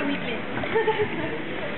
my.